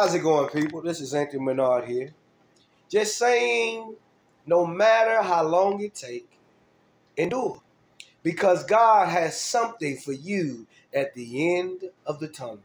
How's it going, people? This is Anthony Menard here. Just saying, no matter how long it take, endure. Because God has something for you at the end of the tunnel.